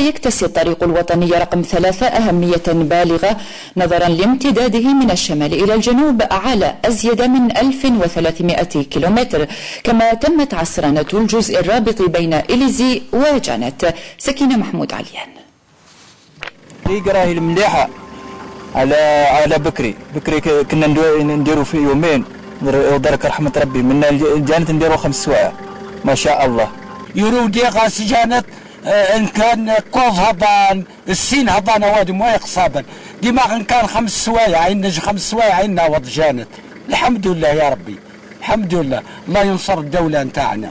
يكتسي الطريق الوطني رقم ثلاثة أهمية بالغة نظرا لامتداده من الشمال إلى الجنوب على أزيد من 1300 كيلومتر كما تمت عصرنة الجزء الرابط بين إليزي وجانت سكينة محمود عليان. راهي المليحة على على بكري. بكري كنا نديروا في يومين. ودرك رحمة ربي. من جانت نديروا خمس سوايع. ما شاء الله. يرو ديغا سجانت آه، إن كان كوف هضان السين هضان وادي ما يقصابا دماغ إن كان خمس سوايع عندنا خمس سوايع عندنا وض جانت. الحمد لله يا ربي. الحمد لله. الله ينصر الدولة نتاعنا.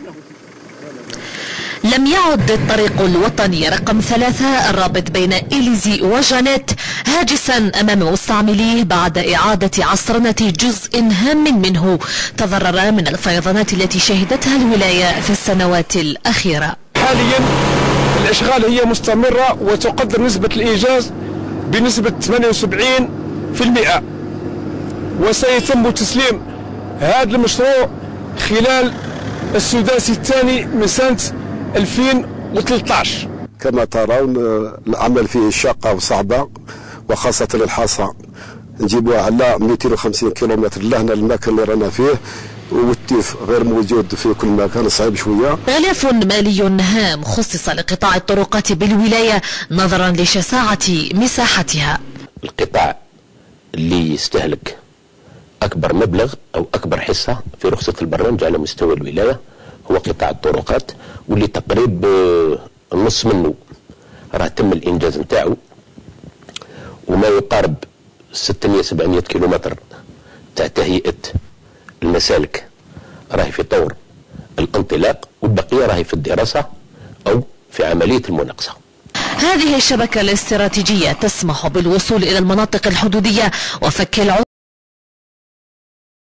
لم يعد الطريق الوطني رقم ثلاثة الرابط بين إليزي وجانيت هاجسا أمام مستعمليه بعد إعادة عصرنة جزء هام منه. تضرر من الفيضانات التي شهدتها الولاية في السنوات الأخيرة. حاليا الإشغال هي مستمرة وتقدر نسبة الإيجاز بنسبة 78% وسيتم تسليم هذا المشروع خلال السداسي الثاني من سنة 2013 كما ترون العمل فيه شاقة وصعبة وخاصة الحاصة نجيبوها على 250 كيلومتر لهنا المكان اللي رانا فيه والتيف غير موجود في كل مكان صعيب شوية. غلاف مالي هام خصص لقطاع الطرقات بالولاية نظرا لشساعة مساحتها. القطاع اللي يستهلك أكبر مبلغ أو أكبر حصة في رخصة البرنامج على مستوى الولاية هو قطاع الطرقات واللي تقريب النص منه راه تم الإنجاز نتاعو. وما يقارب 600 700 كيلومتر تاع تهيئة المسالك. راهي في طور الانطلاق والبقية راهي في الدراسة أو في عملية المناقصة. هذه الشبكة الاستراتيجية تسمح بالوصول إلى المناطق الحدودية وفك العدوان